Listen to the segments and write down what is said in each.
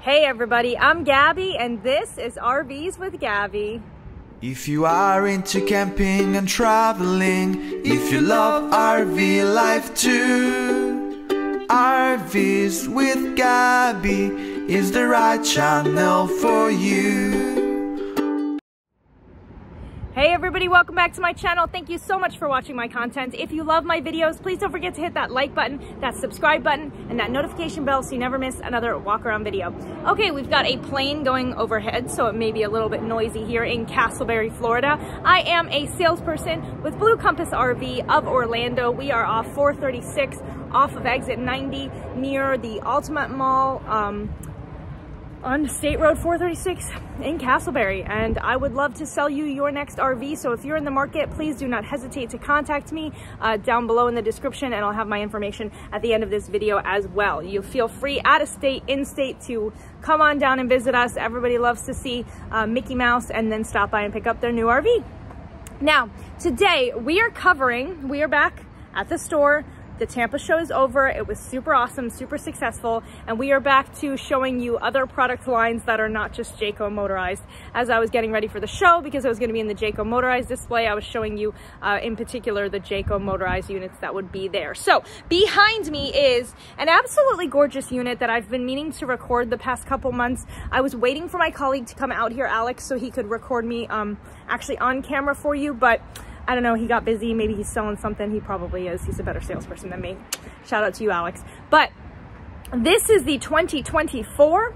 Hey everybody, I'm Gabby and this is RVs with Gabby. If you are into camping and traveling, if you love RV life too, RVs with Gabby is the right channel for you. Hey everybody, welcome back to my channel. Thank you so much for watching my content. If you love my videos, please don't forget to hit that like button, that subscribe button, and that notification bell so you never miss another walk around video. Okay, we've got a plane going overhead, so it may be a little bit noisy here in Casselberry, Florida. I am a salesperson with Blue Compass RV of Orlando. We are off 436 off of exit 90 near the Altamonte Mall. Um, on State Road 436 in Casselberry. and I would love to sell you your next RV so if you're in the market please do not hesitate to contact me uh, down below in the description and I'll have my information at the end of this video as well. You feel free out of state, in state to come on down and visit us. Everybody loves to see uh, Mickey Mouse and then stop by and pick up their new RV. Now today we are covering, we are back at the store the Tampa show is over. It was super awesome, super successful, and we are back to showing you other product lines that are not just Jayco motorized. As I was getting ready for the show, because I was gonna be in the Jayco motorized display, I was showing you uh, in particular the Jayco motorized units that would be there. So behind me is an absolutely gorgeous unit that I've been meaning to record the past couple months. I was waiting for my colleague to come out here, Alex, so he could record me um, actually on camera for you, but I don't know, he got busy. Maybe he's selling something. He probably is. He's a better salesperson than me. Shout out to you, Alex. But this is the 2024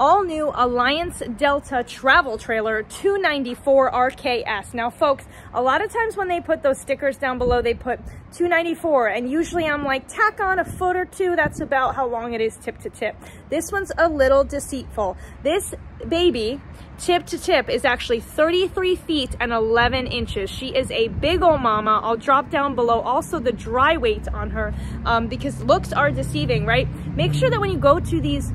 all new Alliance Delta travel trailer 294 RKS. Now folks, a lot of times when they put those stickers down below, they put 294 and usually I'm like tack on a foot or two. That's about how long it is tip to tip. This one's a little deceitful. This baby tip to tip is actually 33 feet and 11 inches. She is a big old mama. I'll drop down below also the dry weight on her um, because looks are deceiving, right? Make sure that when you go to these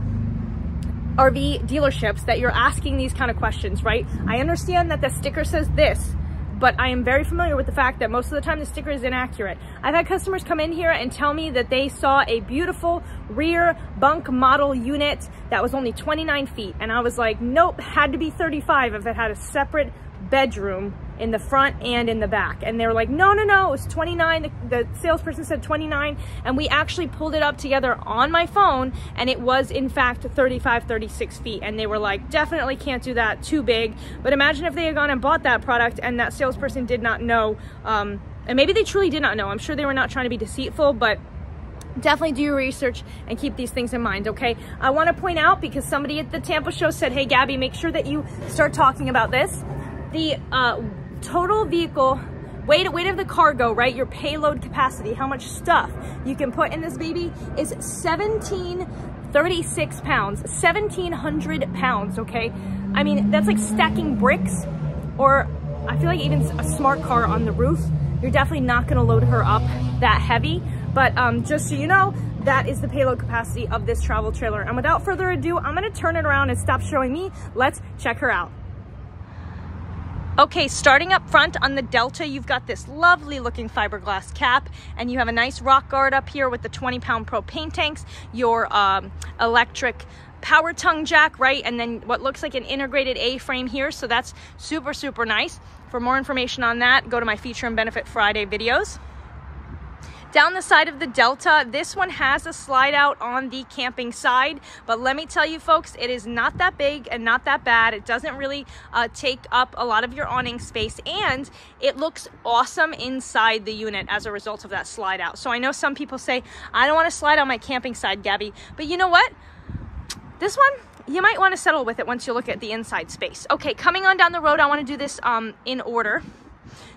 RV dealerships that you're asking these kind of questions, right? I understand that the sticker says this, but I am very familiar with the fact that most of the time the sticker is inaccurate. I've had customers come in here and tell me that they saw a beautiful rear bunk model unit that was only 29 feet. And I was like, nope, had to be 35 if it had a separate bedroom in the front and in the back. And they were like, no, no, no, it was 29. The, the, salesperson said 29. And we actually pulled it up together on my phone and it was in fact 35, 36 feet. And they were like, definitely can't do that, too big. But imagine if they had gone and bought that product and that salesperson did not know, um, and maybe they truly did not know. I'm sure they were not trying to be deceitful, but definitely do your research and keep these things in mind, okay? I wanna point out, because somebody at the Tampa show said, hey, Gabby, make sure that you start talking about this. The uh, total vehicle weight, weight of the cargo, right? Your payload capacity, how much stuff you can put in this baby is 1736 pounds, 1700 pounds, okay? I mean, that's like stacking bricks or I feel like even a smart car on the roof. You're definitely not gonna load her up that heavy, but um, just so you know, that is the payload capacity of this travel trailer. And without further ado, I'm gonna turn it around and stop showing me. Let's check her out. Okay, starting up front on the Delta, you've got this lovely looking fiberglass cap and you have a nice rock guard up here with the 20 pound propane tanks, your um, electric power tongue jack, right? And then what looks like an integrated A-frame here. So that's super, super nice. For more information on that, go to my Feature and Benefit Friday videos. Down the side of the Delta, this one has a slide out on the camping side, but let me tell you folks, it is not that big and not that bad. It doesn't really uh, take up a lot of your awning space and it looks awesome inside the unit as a result of that slide out. So I know some people say, I don't want to slide on my camping side, Gabby, but you know what? This one, you might want to settle with it once you look at the inside space. Okay, coming on down the road, I want to do this um, in order.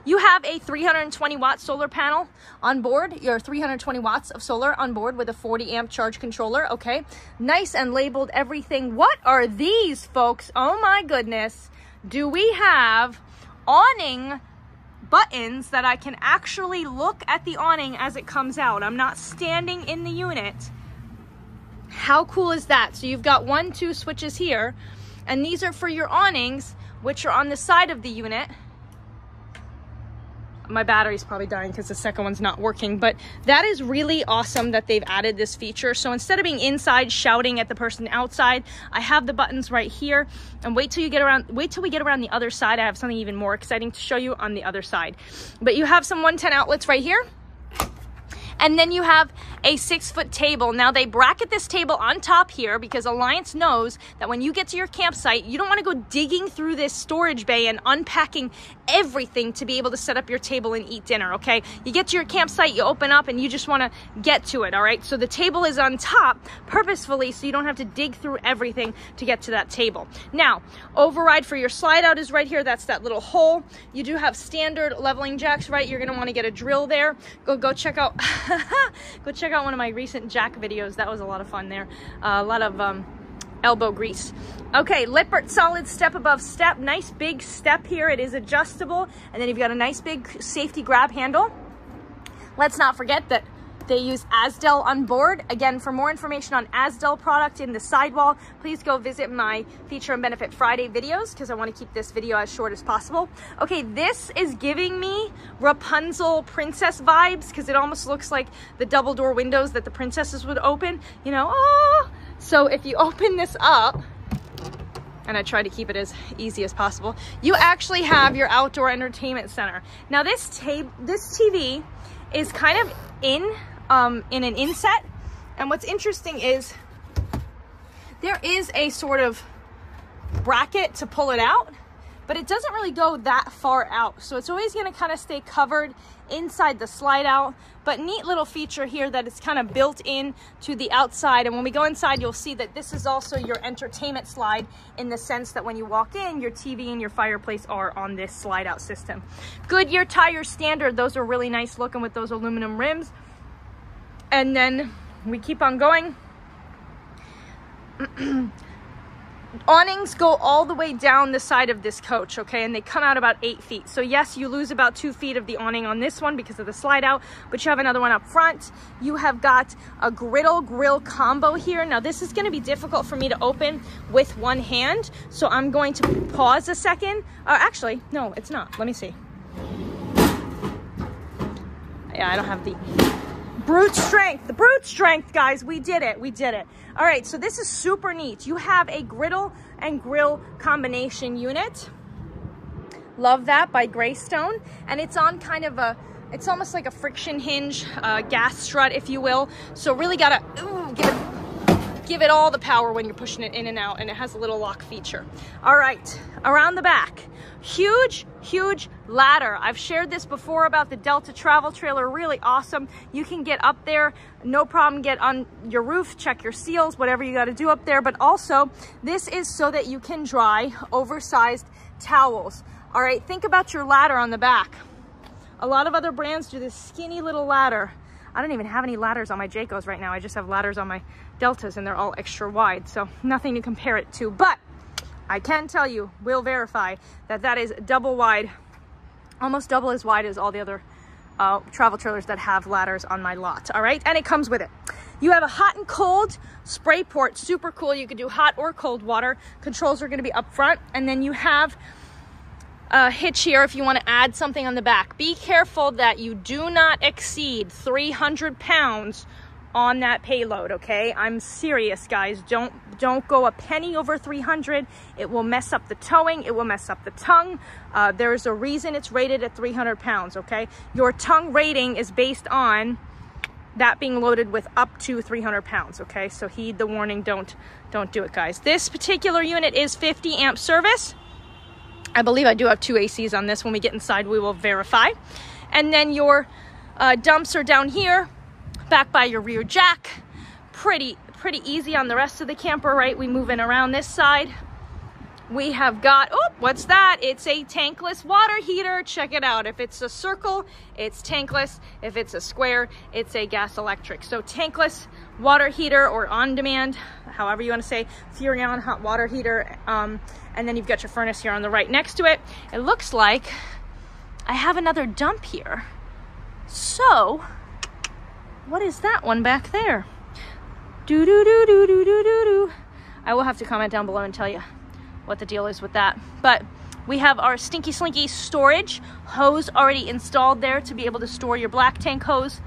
You have a 320 watt solar panel on board, your 320 watts of solar on board with a 40 amp charge controller, okay? Nice and labeled everything. What are these, folks? Oh my goodness. Do we have awning buttons that I can actually look at the awning as it comes out? I'm not standing in the unit. How cool is that? So you've got one, two switches here, and these are for your awnings, which are on the side of the unit my battery's probably dying because the second one's not working. But that is really awesome that they've added this feature. So instead of being inside shouting at the person outside, I have the buttons right here. And wait till you get around, wait till we get around the other side. I have something even more exciting to show you on the other side. But you have some 110 outlets right here. And then you have a six foot table. Now they bracket this table on top here because Alliance knows that when you get to your campsite, you don't want to go digging through this storage bay and unpacking everything to be able to set up your table and eat dinner, okay? You get to your campsite, you open up and you just want to get to it, all right? So the table is on top purposefully so you don't have to dig through everything to get to that table. Now, override for your slide out is right here. That's that little hole. You do have standard leveling jacks, right? You're going to want to get a drill there. Go go check out go check out one of my recent jack videos. That was a lot of fun there. Uh, a lot of um, elbow grease. Okay, Lippert solid step above step. Nice big step here. It is adjustable. And then you've got a nice big safety grab handle. Let's not forget that they use Azdel on board. Again, for more information on Azdel product in the sidewall, please go visit my Feature and Benefit Friday videos because I want to keep this video as short as possible. Okay, this is giving me Rapunzel princess vibes because it almost looks like the double door windows that the princesses would open. You know, oh! So if you open this up, and I try to keep it as easy as possible, you actually have your outdoor entertainment center. Now this this TV is kind of in um, in an inset. And what's interesting is there is a sort of bracket to pull it out, but it doesn't really go that far out. So it's always gonna kind of stay covered inside the slide out, but neat little feature here that it's kind of built in to the outside. And when we go inside, you'll see that this is also your entertainment slide in the sense that when you walk in, your TV and your fireplace are on this slide out system. Goodyear tire standard. Those are really nice looking with those aluminum rims. And then we keep on going. awnings go all the way down the side of this coach, okay? And they come out about eight feet. So yes, you lose about two feet of the awning on this one because of the slide out, but you have another one up front. You have got a griddle grill combo here. Now this is gonna be difficult for me to open with one hand. So I'm going to pause a second. Uh, actually, no, it's not. Let me see. Yeah, I don't have the brute strength, the brute strength, guys. We did it, we did it. All right, so this is super neat. You have a griddle and grill combination unit. Love that by Greystone. And it's on kind of a, it's almost like a friction hinge, uh, gas strut, if you will. So really gotta ooh, give it all the power when you're pushing it in and out and it has a little lock feature. All right, around the back, huge, huge ladder. I've shared this before about the Delta travel trailer, really awesome. You can get up there, no problem, get on your roof, check your seals, whatever you gotta do up there. But also, this is so that you can dry oversized towels. All right, think about your ladder on the back. A lot of other brands do this skinny little ladder. I don't even have any ladders on my Jaycos right now. I just have ladders on my Deltas and they're all extra wide. So nothing to compare it to, but I can tell you, we'll verify that that is double wide, almost double as wide as all the other uh, travel trailers that have ladders on my lot. All right. And it comes with it. You have a hot and cold spray port, super cool. You can do hot or cold water. Controls are going to be up front. And then you have hitch here if you want to add something on the back. Be careful that you do not exceed 300 pounds on that payload, okay? I'm serious, guys. Don't don't go a penny over 300. It will mess up the towing. It will mess up the tongue. Uh, there's a reason it's rated at 300 pounds, okay? Your tongue rating is based on that being loaded with up to 300 pounds, okay? So heed the warning. Don't don't do it, guys. This particular unit is 50 amp service. I believe I do have two ACs on this. When we get inside, we will verify. And then your uh, dumps are down here, back by your rear jack. Pretty, pretty easy on the rest of the camper, right? We move in around this side. We have got, oh, what's that? It's a tankless water heater. Check it out. If it's a circle, it's tankless. If it's a square, it's a gas electric. So tankless water heater or on demand, however you want to say, Furrion hot water heater. Um, and then you've got your furnace here on the right next to it. It looks like I have another dump here. So, what is that one back there? Do do do do do do do do. I will have to comment down below and tell you what the deal is with that. But We have our Stinky Slinky storage hose already installed there to be able to store your black tank hose.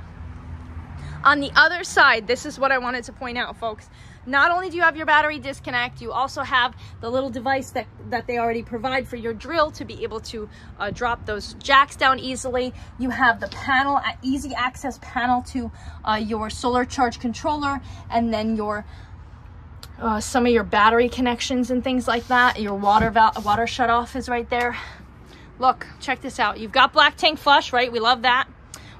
On the other side, this is what I wanted to point out, folks. Not only do you have your battery disconnect, you also have the little device that, that they already provide for your drill to be able to uh, drop those jacks down easily. You have the panel, easy access panel to uh, your solar charge controller, and then your uh, some of your battery connections and things like that. Your water valve, water shut off is right there. Look, check this out. You've got black tank flush, right? We love that.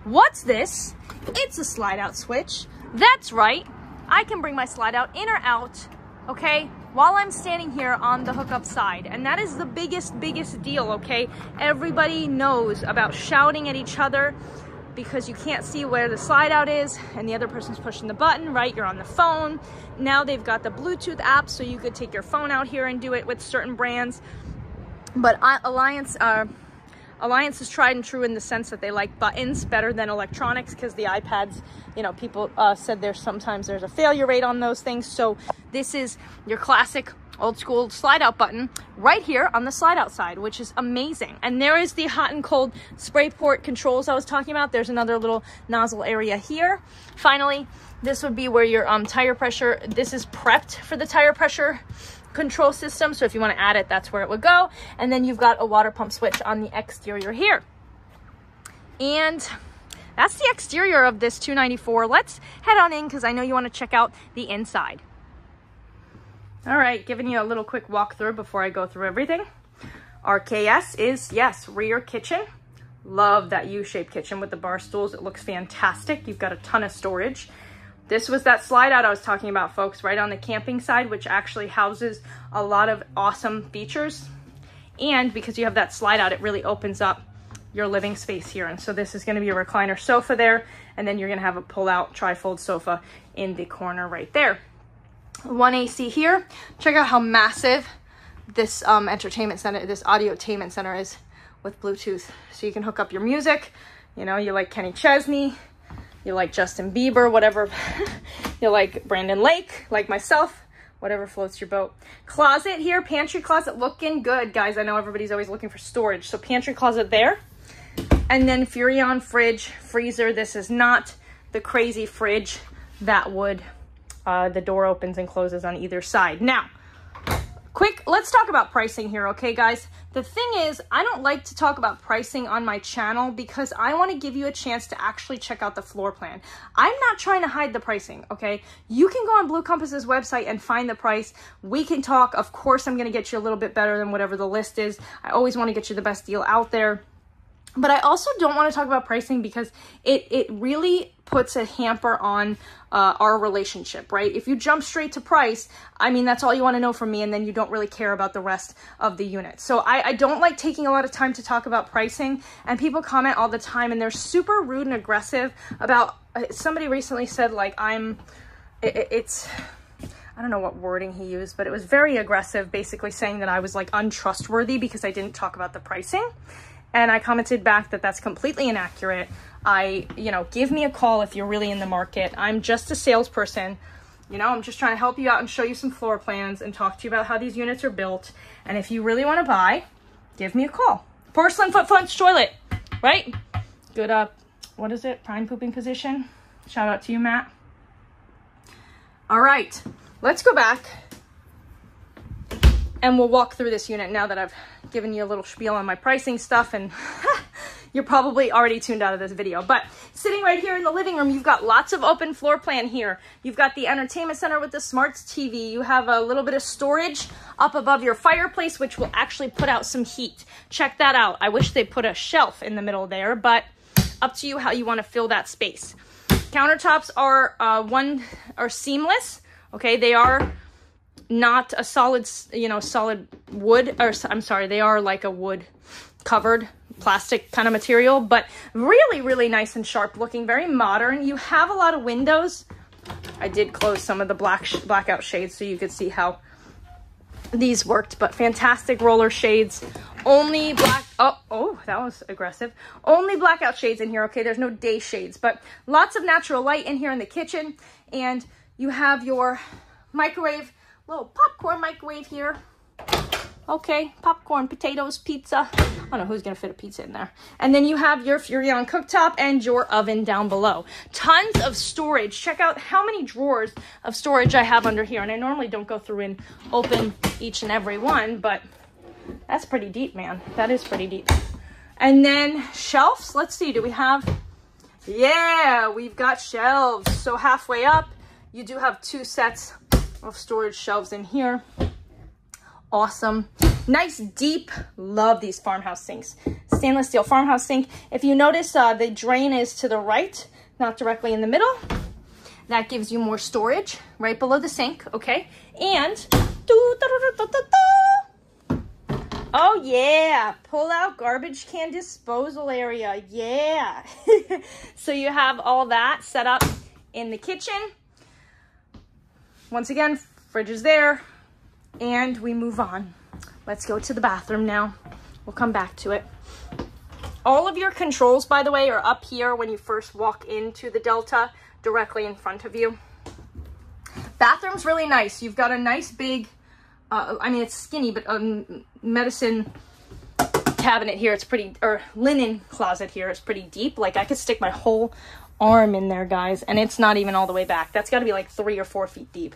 What's this? It's a slide out switch. That's right. I can bring my slide out in or out, okay, while I'm standing here on the hookup side. And that is the biggest, biggest deal, okay? Everybody knows about shouting at each other because you can't see where the slide out is and the other person's pushing the button, right? You're on the phone. Now they've got the Bluetooth app so you could take your phone out here and do it with certain brands. But Alliance, uh, Alliance is tried and true in the sense that they like buttons better than electronics because the iPads, you know, people uh, said there's sometimes there's a failure rate on those things. So this is your classic old school slide out button right here on the slide out side, which is amazing. And there is the hot and cold spray port controls I was talking about. There's another little nozzle area here. Finally, this would be where your um, tire pressure, this is prepped for the tire pressure control system. So if you want to add it, that's where it would go. And then you've got a water pump switch on the exterior here. And that's the exterior of this 294. Let's head on in because I know you want to check out the inside. All right, giving you a little quick walkthrough before I go through everything. RKS is, yes, rear kitchen. Love that U-shaped kitchen with the bar stools. It looks fantastic. You've got a ton of storage. This was that slide out I was talking about, folks, right on the camping side, which actually houses a lot of awesome features. And because you have that slide out, it really opens up your living space here. And so this is gonna be a recliner sofa there, and then you're gonna have a pull-out trifold sofa in the corner right there one AC here. Check out how massive this um, entertainment center, this audio audiotainment center is with Bluetooth. So you can hook up your music. You know, you like Kenny Chesney, you like Justin Bieber, whatever. you like Brandon Lake, like myself, whatever floats your boat. Closet here, pantry closet looking good, guys. I know everybody's always looking for storage. So pantry closet there. And then Furrion fridge, freezer. This is not the crazy fridge that would uh, the door opens and closes on either side. Now, quick, let's talk about pricing here, okay, guys? The thing is, I don't like to talk about pricing on my channel because I want to give you a chance to actually check out the floor plan. I'm not trying to hide the pricing, okay? You can go on Blue Compass's website and find the price. We can talk. Of course, I'm going to get you a little bit better than whatever the list is. I always want to get you the best deal out there. But I also don't want to talk about pricing because it, it really puts a hamper on uh, our relationship, right? If you jump straight to price, I mean, that's all you want to know from me, and then you don't really care about the rest of the unit. So I, I don't like taking a lot of time to talk about pricing, and people comment all the time, and they're super rude and aggressive about, uh, somebody recently said, like, I'm, it, it's, I don't know what wording he used, but it was very aggressive, basically saying that I was like untrustworthy because I didn't talk about the pricing. And I commented back that that's completely inaccurate. I, you know, give me a call if you're really in the market. I'm just a salesperson. You know, I'm just trying to help you out and show you some floor plans and talk to you about how these units are built. And if you really want to buy, give me a call. Porcelain foot flush toilet, right? Good, uh, what is it? Prime pooping position. Shout out to you, Matt. All right, let's go back and we'll walk through this unit now that I've given you a little spiel on my pricing stuff and you're probably already tuned out of this video. But sitting right here in the living room, you've got lots of open floor plan here. You've got the entertainment center with the smart TV. You have a little bit of storage up above your fireplace, which will actually put out some heat. Check that out. I wish they put a shelf in the middle there, but up to you how you want to fill that space. Countertops are uh, one are seamless. Okay, they are not a solid, you know, solid wood, or I'm sorry, they are like a wood covered plastic kind of material, but really, really nice and sharp looking, very modern. You have a lot of windows. I did close some of the black sh blackout shades so you could see how these worked, but fantastic roller shades. Only black, oh, oh, that was aggressive. Only blackout shades in here, okay? There's no day shades, but lots of natural light in here in the kitchen. And you have your microwave little popcorn microwave here. Okay, popcorn, potatoes, pizza. I don't know who's gonna fit a pizza in there. And then you have your Furrion cooktop and your oven down below. Tons of storage. Check out how many drawers of storage I have under here. And I normally don't go through and open each and every one, but that's pretty deep, man. That is pretty deep. And then shelves. Let's see, do we have? Yeah, we've got shelves. So halfway up, you do have two sets of storage shelves in here awesome. Nice deep, love these farmhouse sinks. Stainless steel farmhouse sink. If you notice, uh, the drain is to the right, not directly in the middle. That gives you more storage right below the sink, okay? And, oh yeah, pull out garbage can disposal area, yeah. so you have all that set up in the kitchen. Once again, fridge is there, and we move on. Let's go to the bathroom now. We'll come back to it. All of your controls, by the way, are up here when you first walk into the Delta, directly in front of you. Bathroom's really nice. You've got a nice big, uh, I mean, it's skinny, but a medicine cabinet here. It's pretty, or linen closet here. It's pretty deep. Like, I could stick my whole arm in there, guys, and it's not even all the way back. That's got to be like three or four feet deep.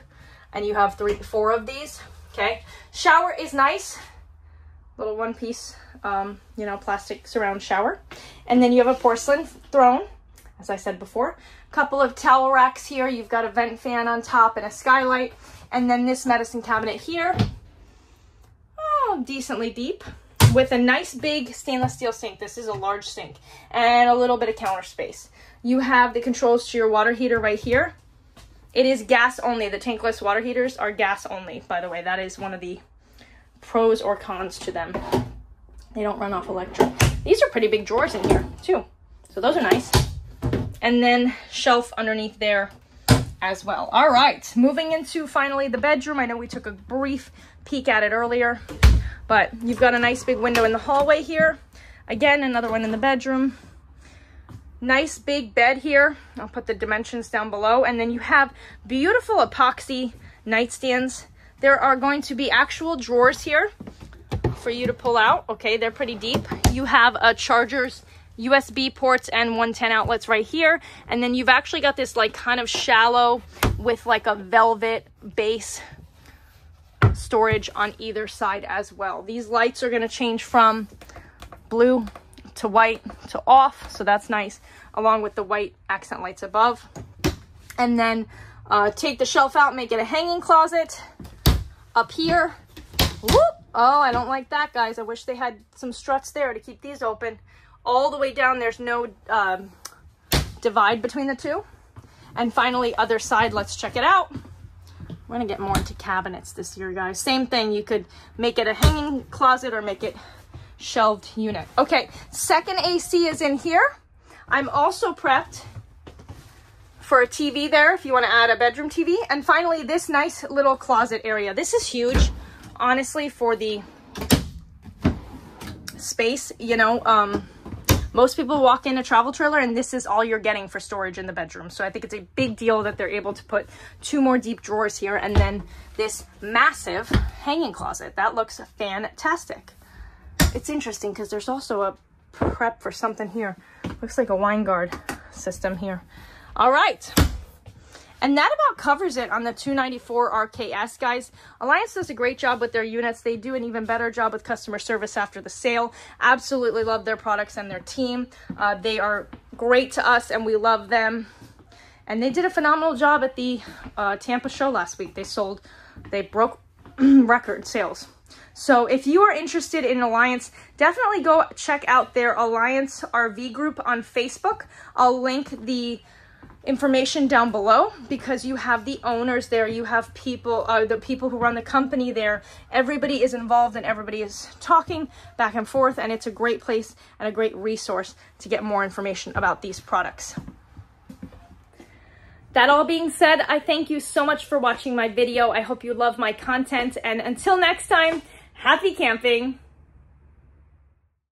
And you have three, four of these okay? Shower is nice, little one piece, um, you know, plastic surround shower. And then you have a porcelain throne, as I said before. Couple of towel racks here. You've got a vent fan on top and a skylight. And then this medicine cabinet here, oh, decently deep with a nice big stainless steel sink. This is a large sink and a little bit of counter space. You have the controls to your water heater right here. It is gas only. The tankless water heaters are gas only, by the way. That is one of the pros or cons to them. They don't run off electric. These are pretty big drawers in here, too. So those are nice. And then shelf underneath there as well. All right, moving into finally the bedroom. I know we took a brief peek at it earlier, but you've got a nice big window in the hallway here. Again, another one in the bedroom. Nice big bed here. I'll put the dimensions down below. And then you have beautiful epoxy nightstands. There are going to be actual drawers here for you to pull out. Okay, they're pretty deep. You have a chargers, USB ports, and 110 outlets right here. And then you've actually got this like kind of shallow with like a velvet base storage on either side as well. These lights are going to change from blue to white to off. So that's nice, along with the white accent lights above. And then uh, take the shelf out, make it a hanging closet. Up here, whoop, oh, I don't like that, guys. I wish they had some struts there to keep these open. All the way down, there's no um, divide between the two. And finally, other side, let's check it out. We're gonna get more into cabinets this year, guys. Same thing, you could make it a hanging closet or make it shelved unit. Okay, second AC is in here. I'm also prepped for a TV there if you want to add a bedroom TV. And finally, this nice little closet area. This is huge, honestly, for the space, you know, um, most people walk in a travel trailer and this is all you're getting for storage in the bedroom. So I think it's a big deal that they're able to put two more deep drawers here and then this massive hanging closet. That looks fantastic it's interesting because there's also a prep for something here. Looks like a Winegard system here. All right. And that about covers it on the 294 RKS, guys. Alliance does a great job with their units. They do an even better job with customer service after the sale. Absolutely love their products and their team. Uh, they are great to us and we love them. And they did a phenomenal job at the uh, Tampa show last week. They sold, they broke record sales. So if you are interested in Alliance, definitely go check out their Alliance RV group on Facebook. I'll link the information down below because you have the owners there, you have people, uh, the people who run the company there. Everybody is involved and everybody is talking back and forth and it's a great place and a great resource to get more information about these products. That all being said, I thank you so much for watching my video. I hope you love my content and until next time, Happy camping!